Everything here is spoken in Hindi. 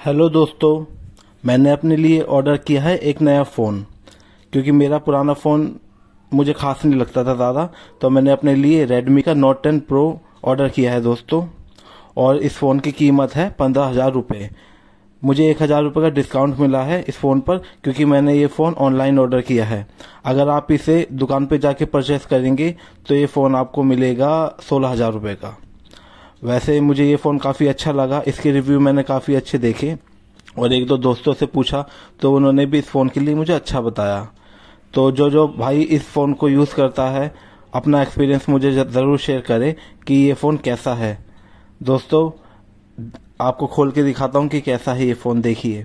हेलो दोस्तों, मैंने अपने लिए ऑर्डर किया है एक नया फ़ोन क्योंकि मेरा पुराना फ़ोन मुझे खास नहीं लगता था ज़्यादा तो मैंने अपने लिए रेडमी का नोट टेन प्रो ऑर्डर किया है दोस्तों। और इस फ़ोन की कीमत है पंद्रह हज़ार रुपये मुझे एक हज़ार रुपये का डिस्काउंट मिला है इस फ़ोन पर, क्योंकि मैंने ये फ़ोन ऑनलाइन ऑर्डर किया है। अगर आप इसे दुकान पर जाके परचेस करेंगे तो ये फ़ोन आपको मिलेगा सोलह हज़ार रुपये का। वैसे मुझे ये फ़ोन काफ़ी अच्छा लगा। इसके रिव्यू मैंने काफ़ी अच्छे देखे और एक दो दोस्तों से पूछा तो उन्होंने भी इस फ़ोन के लिए मुझे अच्छा बताया। तो जो जो भाई इस फ़ोन को यूज़ करता है, अपना एक्सपीरियंस मुझे ज़रूर शेयर करें कि ये फ़ोन कैसा है। दोस्तों, आपको खोल के दिखाता हूँ कि कैसा है ये फ़ोन देखिए।